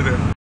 good.